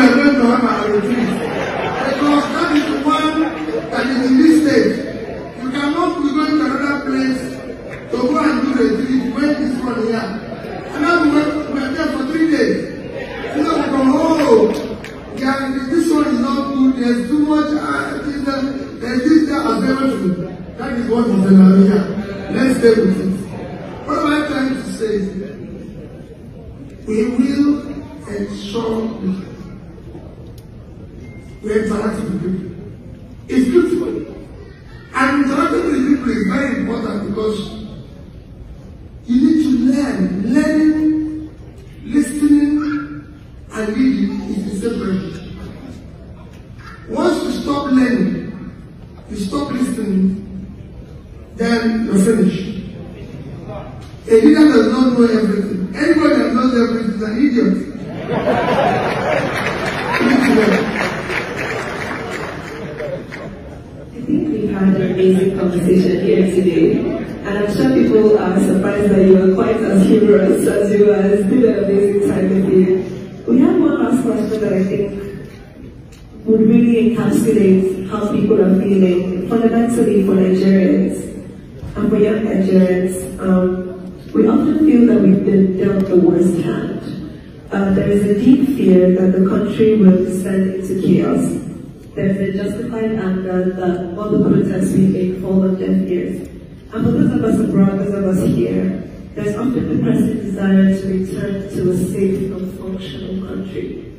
are going to have our retreat. Because that is the one that is in this state. You cannot be going to another place to go and do the retreat when this one here. And now we are there for three days. You know, we go, oh, yeah, this one is not good. There's too much. Uh, uh, there's this uh, available. That is what is in here. Let's stay with it. What am I trying to say? We will would really encapsulate how people are feeling fundamentally for Nigerians and for young Nigerians. Um, we often feel that we've been dealt the worst hand. Uh, there is a deep fear that the country will descend into chaos. There's a justified anger that all the protests we make fall on deaf ears. And for those of us abroad, those of us here, there's often the pressing desire to return to a safe and functional country.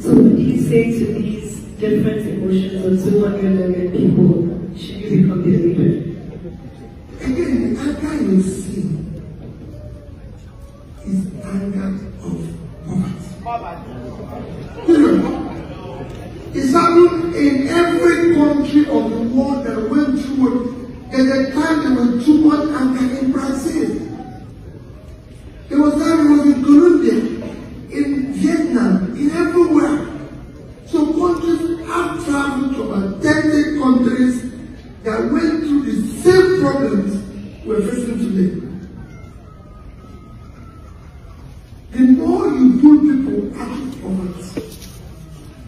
So what do you say to these different emotions of 200 million people should you become the leader? Again, the anger you see is anger of poverty. It's happened in every country of the world that went through it. There's a time there was too much anger in Brazil. There was time it was in Colombia, in Vietnam, in everywhere. About 30 countries that went through the same problems we're facing today. The more you pull people out of poverty,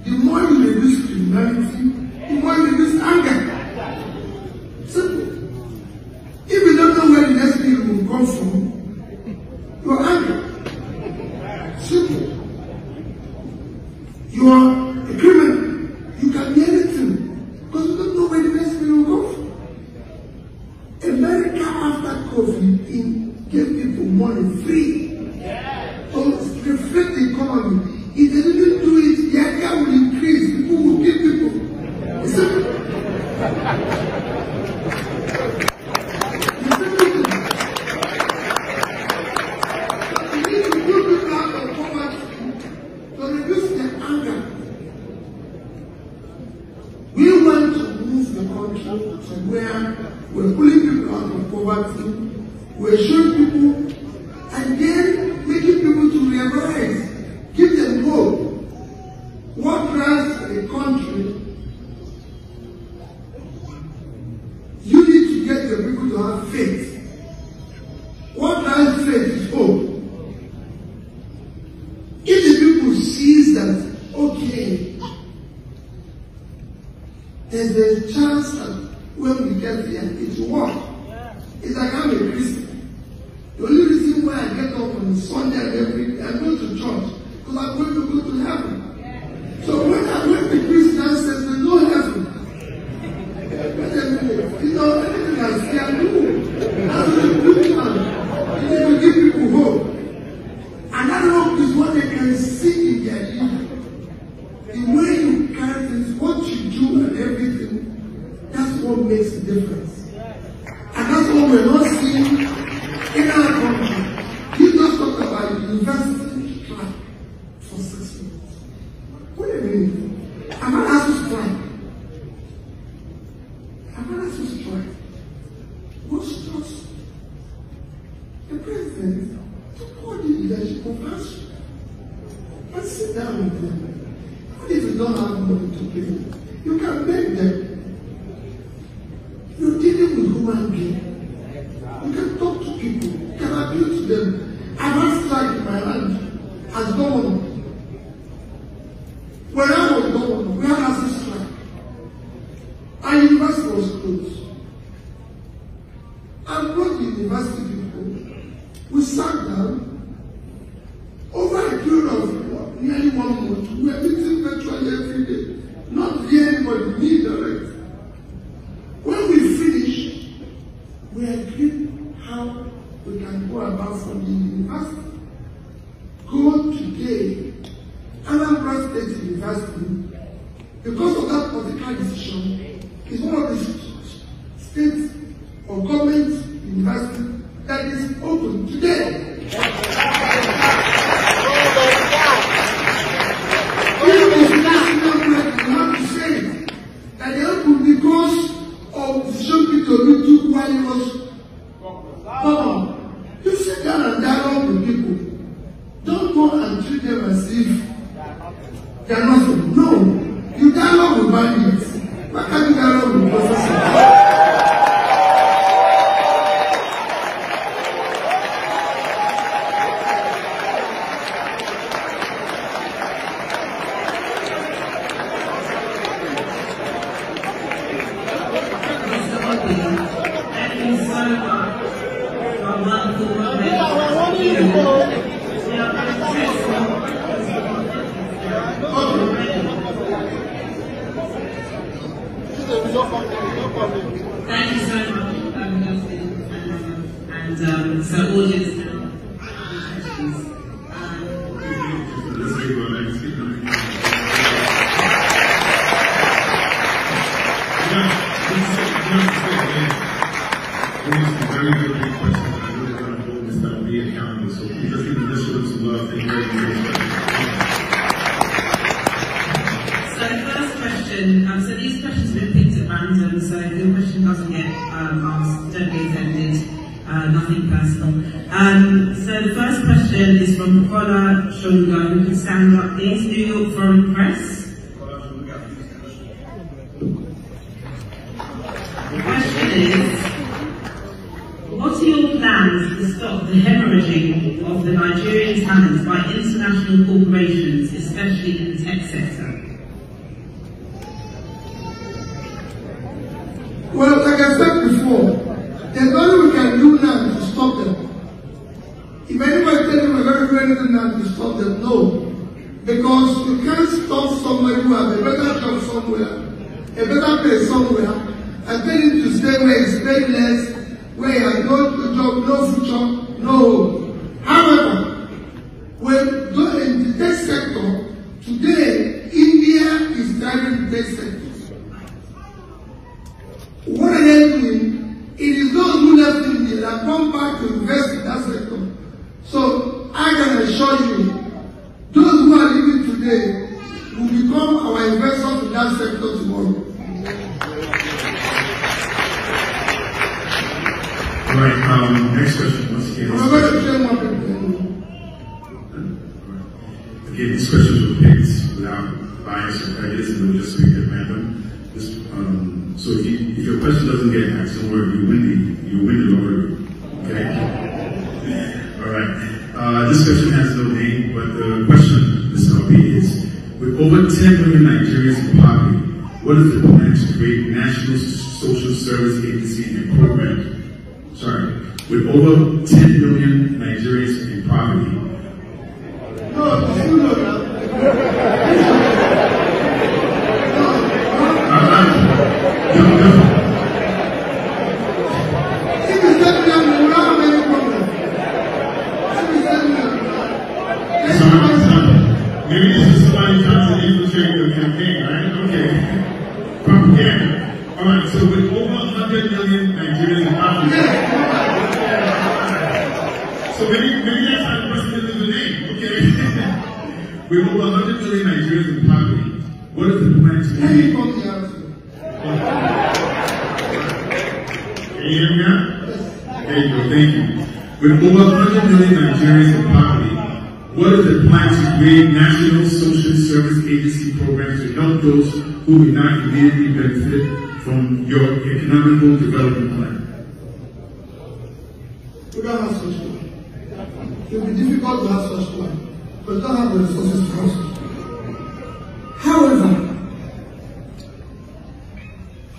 the more you reduce criminality, the more you reduce anger. Simple. If you don't know where the next thing will come from, you are angry. Simple. You are a criminal. You can be anything because you don't know where the next thing will come from. America after COVID in gave people money free. So reflect the economy. If they didn't do it, the anger will increase. People will kill people. It's simple. It's simple. You need to pull people out of poverty to reduce their anger. We want to move the country to where we're pulling people out of poverty, we're showing people, and then making people to realize, give them hope. What drives a country? You need to get the people to have faith. What drives faith is hope. If the people sees that, okay, there's a chance that will work. It's like I'm a Christian. The only reason why I get up on Sunday every day, I go to church because I'm going to go to heaven. university people, we sat down over a period of nearly one month. We are meeting virtually every day, not No. Because you can't stop somebody who has a better job somewhere, a better place somewhere, and tell him to stay where he's paid less, where he has no job, no future, no home. However, when the tech sector, today India is driving the tech sector. We don't have the resources to house. However,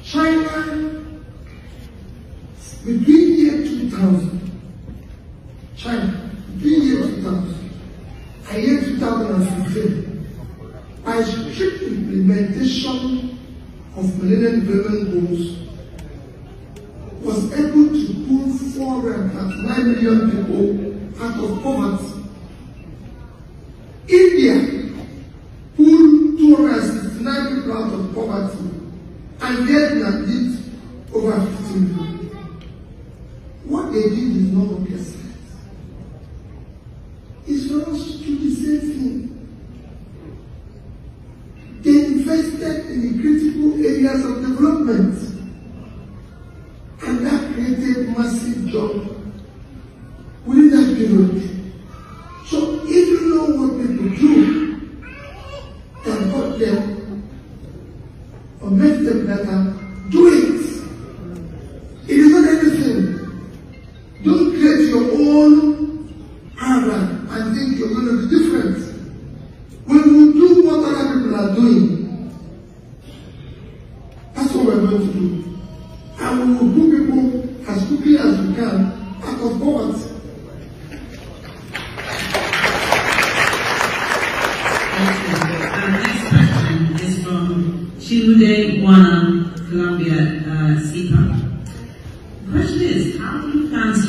China, between year 2000, China, between year 2000 and year 2015, by strict implementation of Millennium Development Goals, was able to pull 4.9 million people out of poverty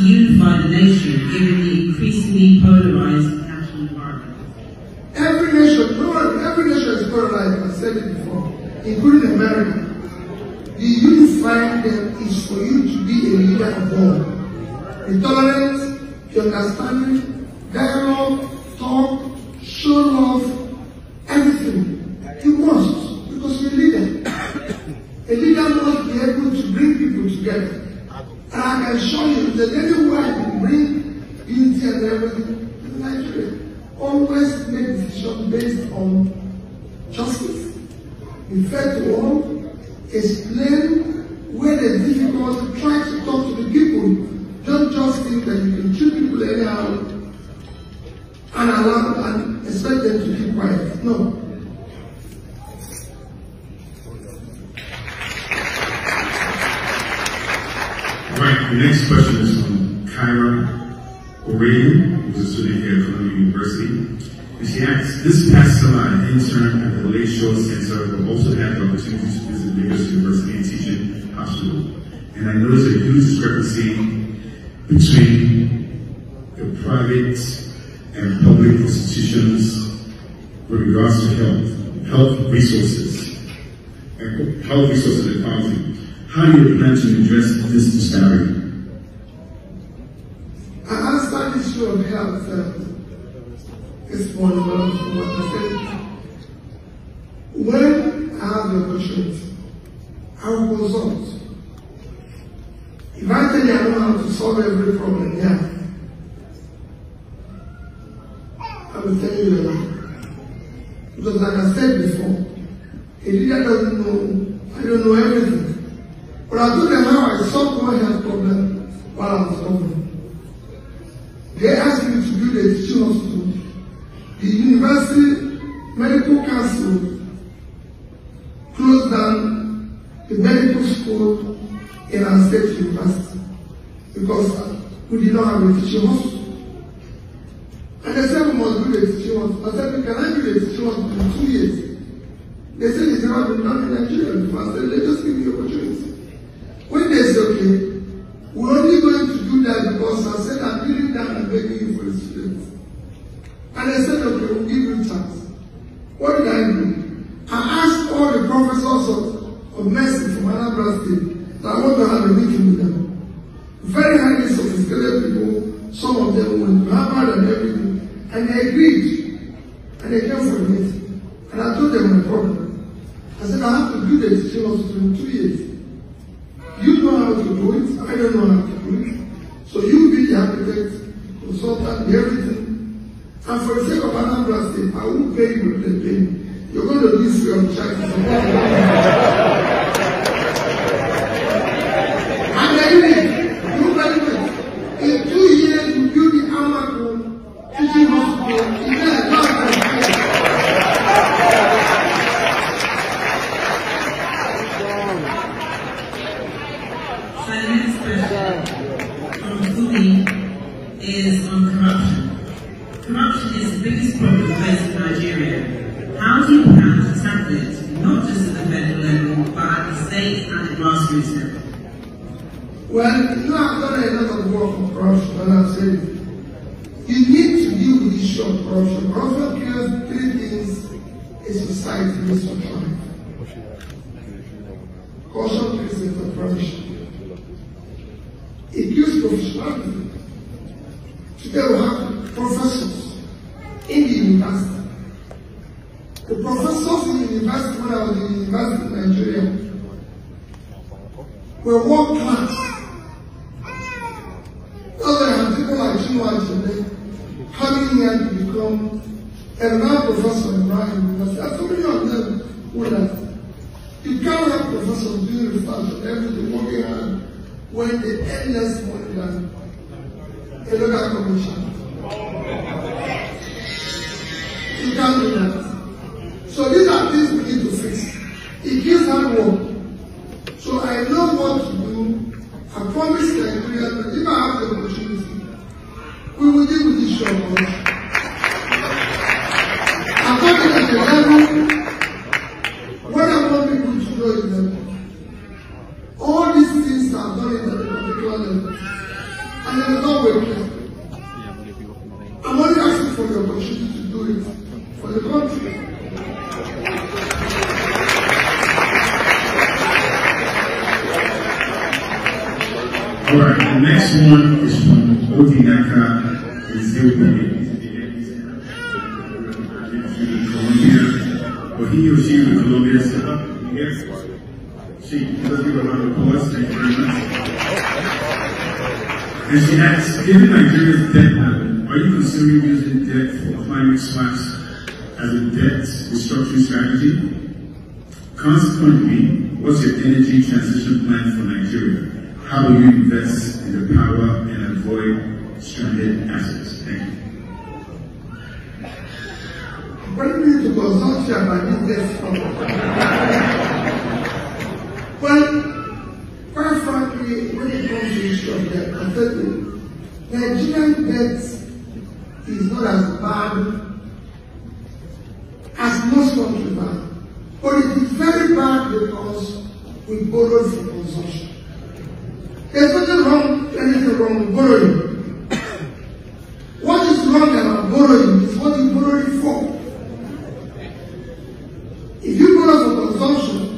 unify the nation given the increasingly polarized national environment? Every nation, no every nation is polarized, I said it before, including America. The unifying them is for you to be a leader of all. The tolerance, the understanding, dialogue, between the private and public institutions with regards to health, health resources, and health resources and quality. How do you plan to address this disparity? I answered the issue of health um, this morning when I was from what I said. When I have the opportunity, I will consult. If I tell you know how to solve every problem here, I will tell you a lie. Because like I said before, a leader doesn't know, I don't know everything. But I told them how I solved one health problem while I was governor. They asked me to build a teaching hospital. The University Medical Council closed down the medical school in our state university because uh, we did not have a teaching hospital. And they said we must do a teaching hospital. I said, can I build a teaching hospital in two years? They said it's never been done in Nigeria before. I said, let's just give the opportunity. When they said, okay, we're only going to do that because I said I'm kneeling that and begging you for the students. And they said, okay, we'll give you chance. What did I do? I asked all the professors of, of medicine from Anambra State I want to have a meeting with them. Very highly sophisticated people, some of them went Harvard and everything, and they agreed. And they came for a meeting. And I told them my problem. I said, I have to do the teaching hospital in two years. You know how to do it, I don't know how to do it. So you be the architect, consultant, the everything. And for the sake of Anambra State, I won't pay you pay me. You're going to this free of charge. Of corruption. Corruption kills three things a society needs to thrive. Corruption kills entrepreneurship. It kills professionalism. Today we have professors in the university. The professors in the university, when I was in the university in Nigeria, were world class. A renowned professor Brown University. Are so many of them who left. You can't have professors doing research and everything working hard when they earn less money than a local commission. You can't do that. So these are things we need to fix. It gives hard next one is from Odinaka Ezeubi. Columbia, or he or she in Columbia set up, yes, she, let's give a round of applause, thank you very much. And she asks, given Nigeria's debt habit, are you considering using debt for climate swaps as a debt restructuring strategy? Consequently, what's your energy transition plan for Nigeria? How will you invest in the power and avoid stranded assets? Thank you. Bring me to consumption death problem. Well, quite frankly, when it comes to the issue of debt, I tell you, Nigerian debt is not as bad as most countries are. But it is very bad because we borrow for consumption. There's nothing wrong, anything wrong borrowing. What is wrong about borrowing is what you borrow it for. If you borrow for consumption,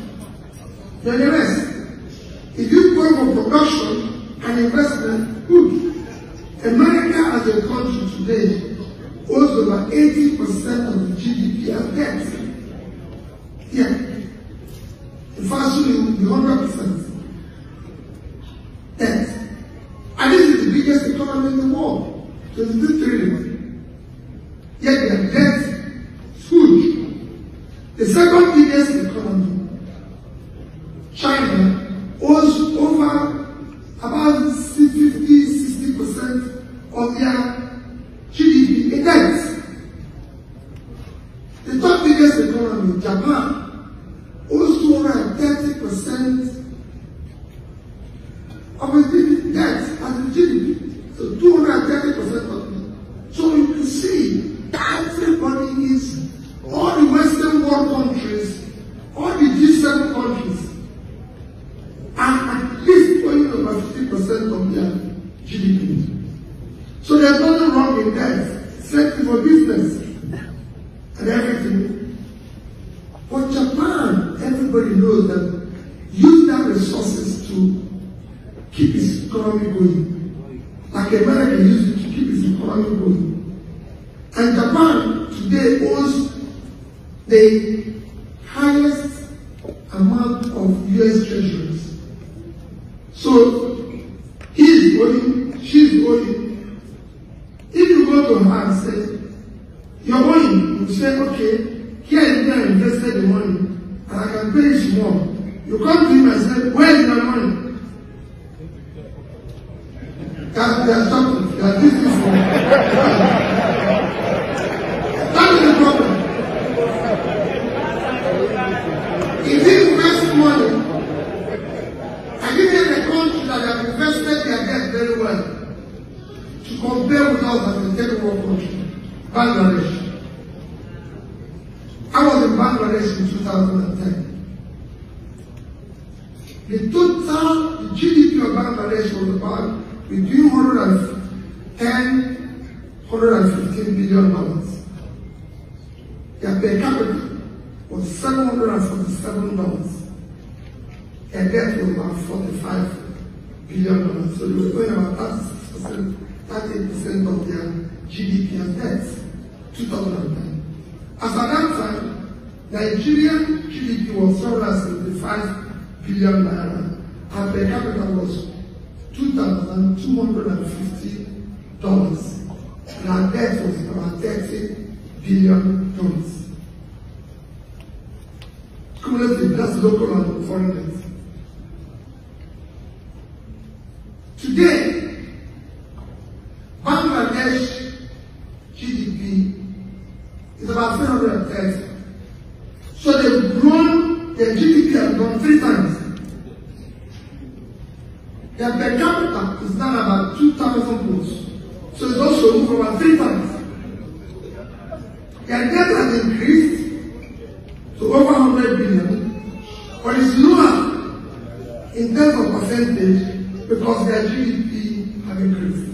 keep its economy going. Like America used to keep its economy going. And Japan today owes the highest amount of US treasuries. So he's owing, she's owing. If you go to her and say, you're owing, you say, okay, here is where I invested the money, and I can pay you small. You come to him and say, where is my money? That, they are talking, they are teaching for That is the problem. If you invest money, and you get a country that have invested their debt very well, to compare with us as a third world country, Bangladesh. I was in Bangladesh in 2010. The total the GDP of Bangladesh was about between 110 115 billion dollars. Their per capita was 747 dollars. Their debt was about 45 billion dollars. So they were going about 36%, 38% of their GDP as debt. 2010. As at that time, Nigerian GDP was 775 billion naira and per capita was $2,250. And our debt was about 30 billion dollars. Cumulative, that's local and foreign debt. Today, Bangladesh GDP is about 330. So they've grown, their GDP has grown three times. Their per capita is now about 2,000 plus. So it's also moved about three times. Their debt has increased to over 100 billion, but it's lower in terms of percentage because their GDP have increased.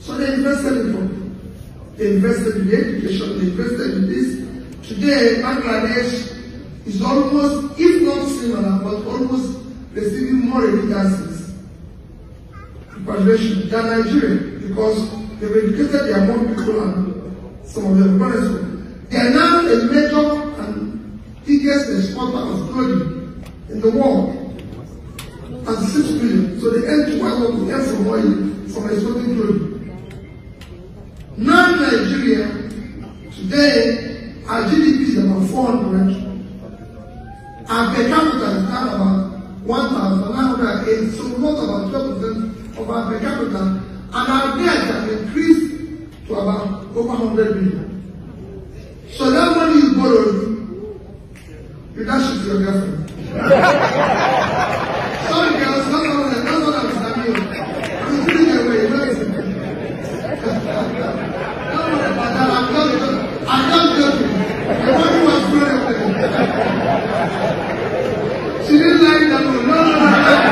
So they invested in property. They invested in education, they invested in this. Today, Bangladesh is almost, if not similar, but almost receiving more remittances. Repatriation than Nigeria because they've educated their young people and some of them honest. They are now a major and biggest exporter of clothing in the world. At six billion. So they earn to one of earn from oil from exporting clothing. Non-Nigeria, today, our GDP is about 400. Our per capita is now about 1,908. So got about 12% of our per capita. And our debt has increased to about over 100 billion. So that money you borrowed, you dash it your girlfriend. Sorry girls, that's not what, that's what I'm saying. I'm putting it away, you know it's Don't worry about that. I'm just joking. I'm just joking. The money was thrown away. She didn't like that one. No, no, no.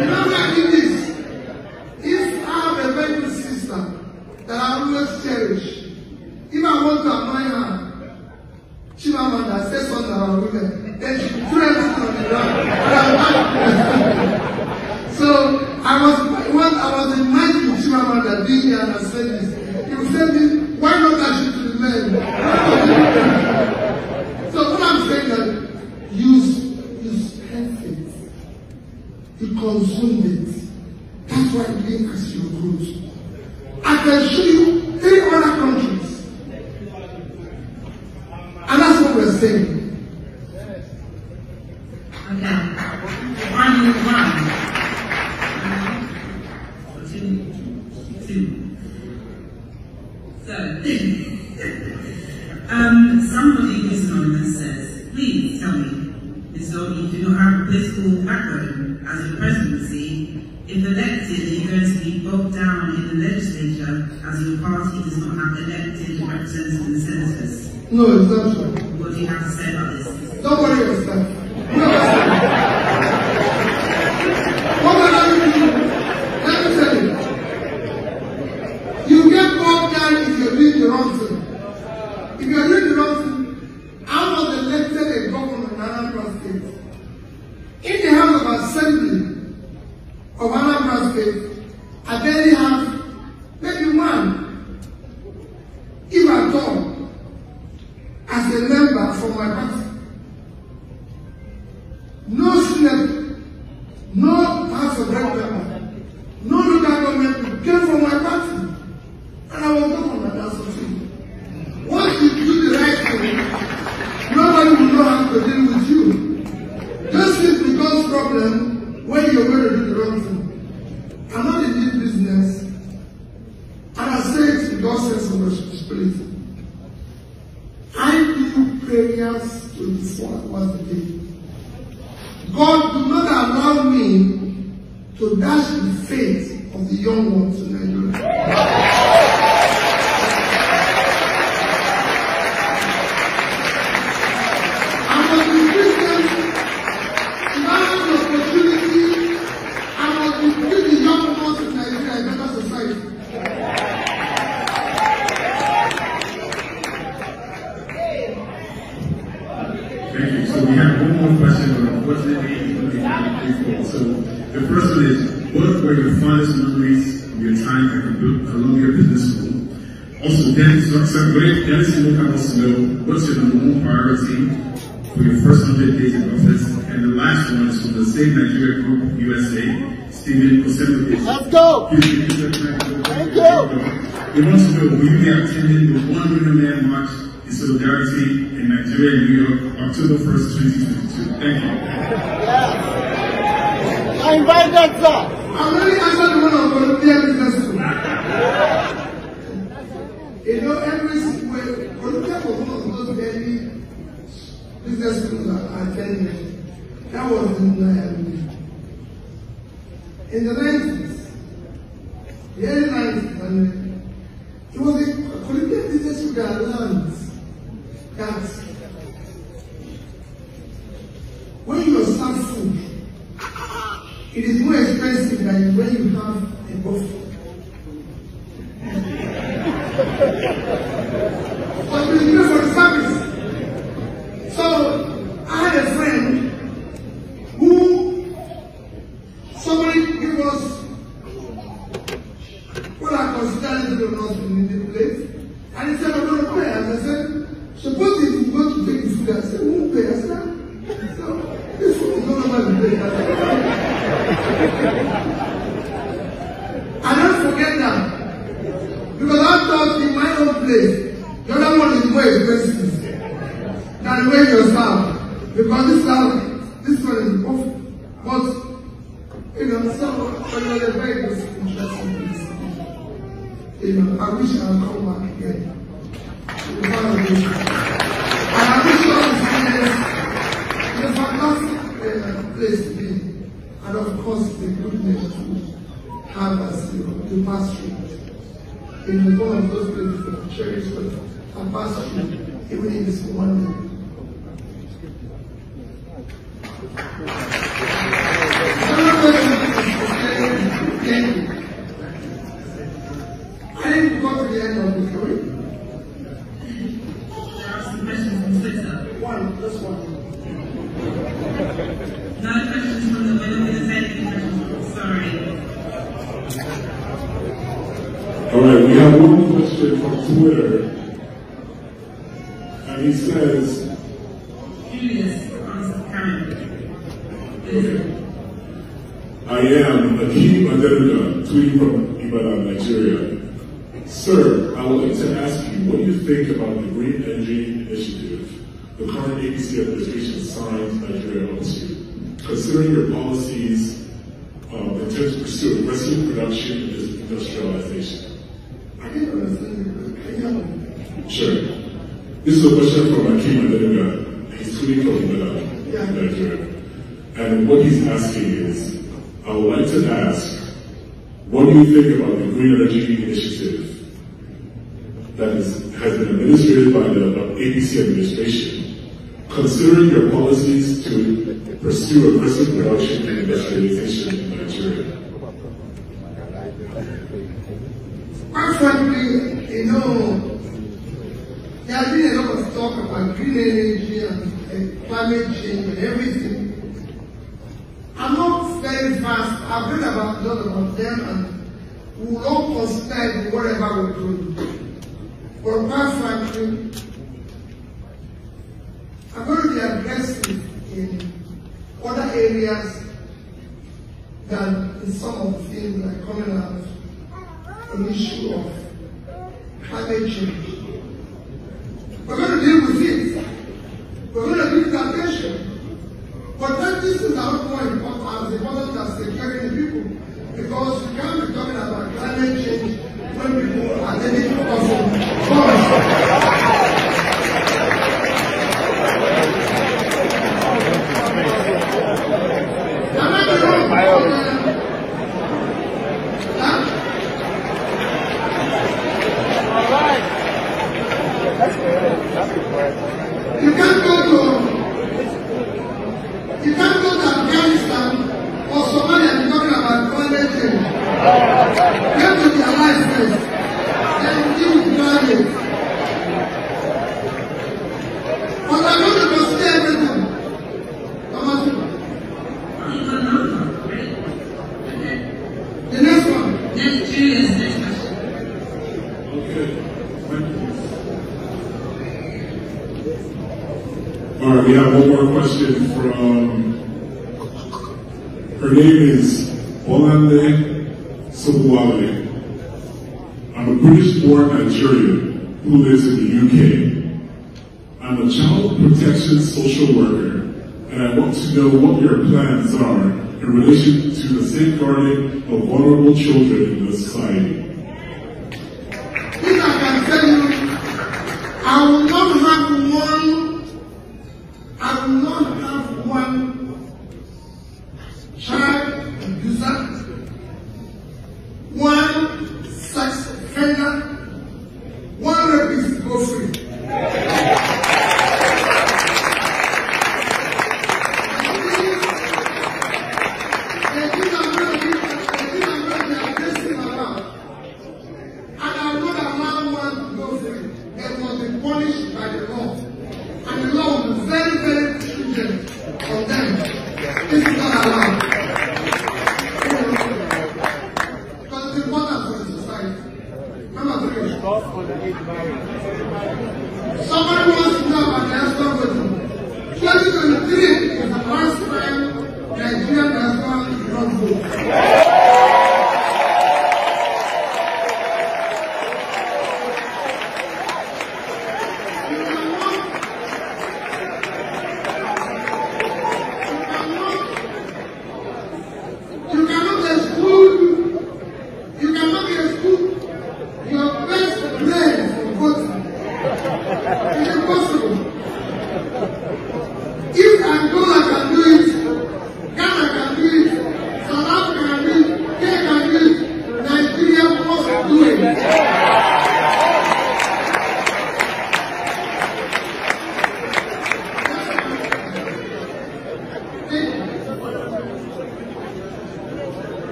Remember I did this. If I have a very good sister that I always cherish, if I want to annoy her, Chimamanda says something about women, then she throws it on the ground. so I was when I was in mind with And I say me, why not to the men? so what I'm saying that use use it. You consumed it. That's why it links your growth. I can show you as your presidency. If elected, you're you going to be bogged down in the legislature as your party does not have elected representatives and senators? No, it's not true. What do you have to say about this? Don't worry yourself. If at all, as a member from my party. What's your number one priority for your first 100 days in office? And the last one is from the same Nigeria Group USA, Stephen Osemide. Let's go! Thank Thank you. He wants to know, will you be attending the One Million Man March in Solidarity in Nigeria and New York, October 1st, 2022? Thank you. I invite that, sir. I'm really answering the one of Columbia Business School. You know, every way, Columbia was one of those early business schools that I attended. That was in, um, in the 90s, the early 90s, and uh, it was a Columbia Business School that learned that when you serve food, it is more expensive than when you have a buffet. But we pay for the service. So I had a friend who somebody gave us what I consider little not in the place. And he said, I'm going to pay. And I said, suppose if you go to take the food, I said, who pay? I said, this food is not about to pay. Place, the other one is more expensive the way you serve. Because this one, this one is off. But, you know, so, but was a very interesting. You know, I wish I would come back again. The. And I wish all the students, it's a fantastic uh, place to be. And of course, the goodness to have as you know, the mastery in one of those cherish with a mastery, even in this one day. Another question is again, I didn't go to the end of the story. There are some questions on Twitter. One, just one. No questions from the, we're not going to say anything questions. Sorry. All right, we have one question from Twitter. And he says, Julius answer Karen. I am Akeem Adenuga, tweeting from Ibadan, Nigeria. Sir, I would like to ask you, what you think about the Green Energy Initiative the current APC administration signed Nigeria up to? Considering your policies um, intend to pursue aggressive production and industrialization. I didn't understand. Can you? Sure. This is a question from Akeem Adenuga. He's tweeting from Ibadan, Yeah. Nigeria. And what he's asking is, I would like to ask, what do you think about the Green Energy Initiative that is, has been administered by the uh, APC administration, considering your policies to pursue aggressive production and industrialization in Nigeria? Quite frankly, you know, there has been a lot of talk about green energy and climate change and everything. I'm not very fast. I've read about a lot about them and we will consider it whatever we do. But quite frankly, I'm going to be aggressive in other areas than in some of the things that are coming out an issue of climate change. We're going to deal with it. We're going to give it attention. This is not more important as important as securing the people. Because you can't Thank you. I'm a British-born Nigerian who lives in the UK. I'm a child protection social worker, and I want to know what your plans are in relation to the safeguarding of vulnerable children in this society. If I can tell you, I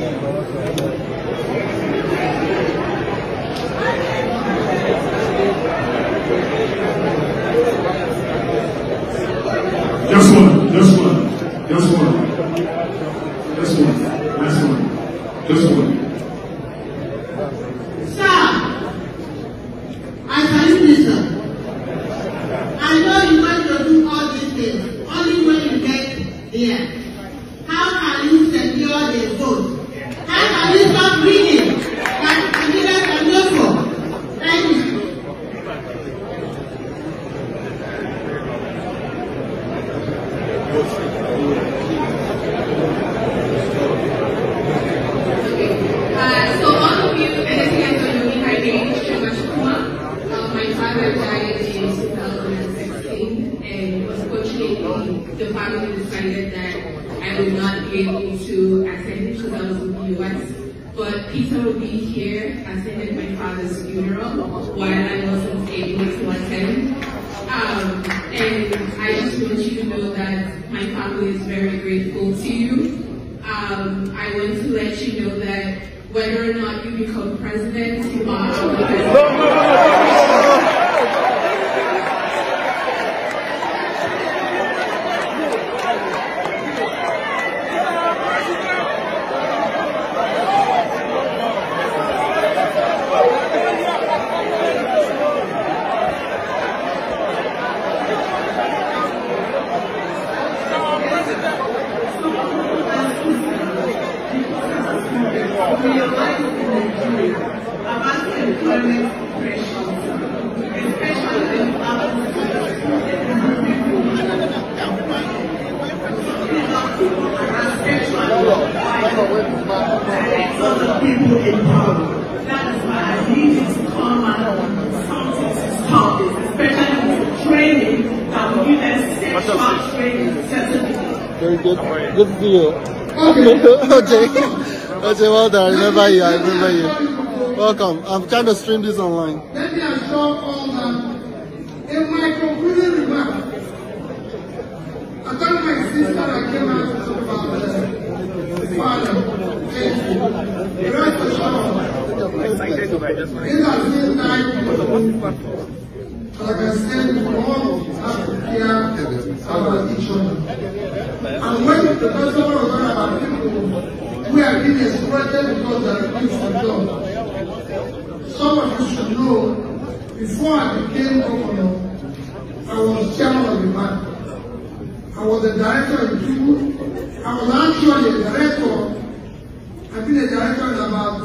Just one, just one, just one, just one, just one, just one. president, to, okay. okay, well done. I remember you. I remember you. Welcome. I'm trying to stream this online. Let me assure all that in my concluding remarks, I thank my sister that came out to talk about this. Father, thank you. Rest assured, In has been time. Like I said, all have to care about each other. And when the person about are being exploited because they are looking for jobs, some of you should know, before I became governor, I was chairman of the bank. I was the director in two, I was actually a director, I've been a director in about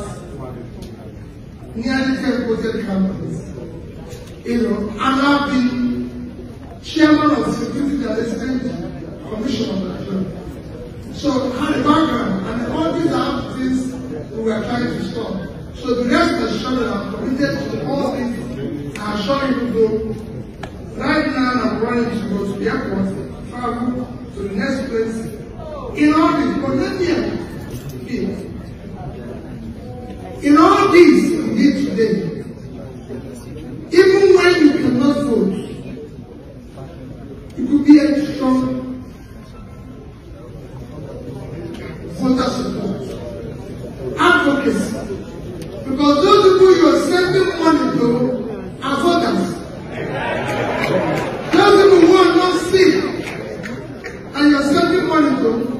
nearly 10 quoted companies. You know, and I've been chairman of the Security and Development Commission of Nigeria. So had a background, and all these are things we were trying to stop. So the rest assured that I'm committed to all things. I assure you go. Right now, I'm running to go to the airport, travel to the next place. In all this, but me here. In all this we did today, even when you cannot vote, you could be a strong voter support, advocacy. Because those people you are sending money to are voters. Those people who are not sick and you are sending money to,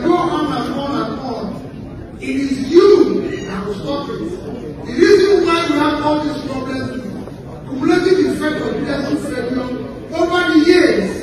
go on and on and on. It is you that will stop it. The reason why we have all these problems cumulative effect of leadership failure over the years.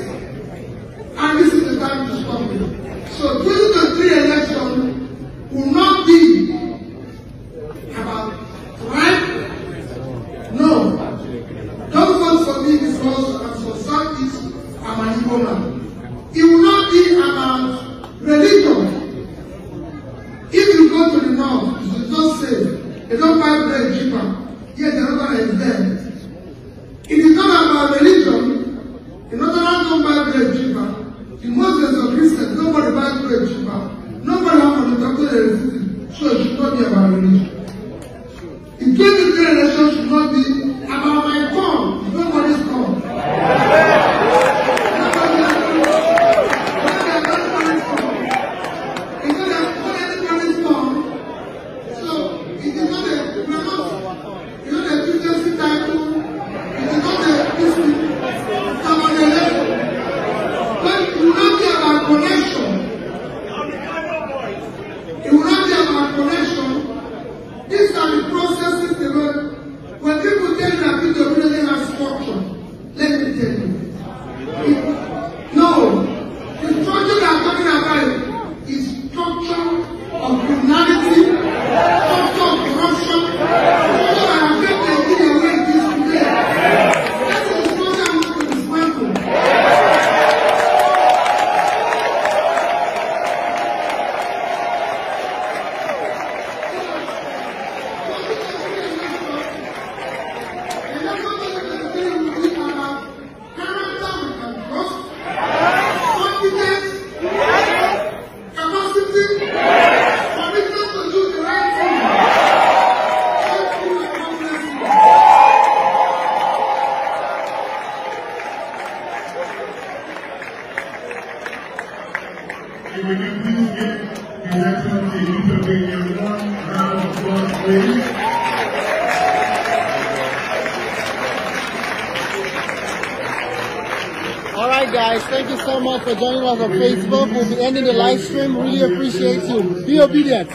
Stream. Really appreciate you. Be obedient.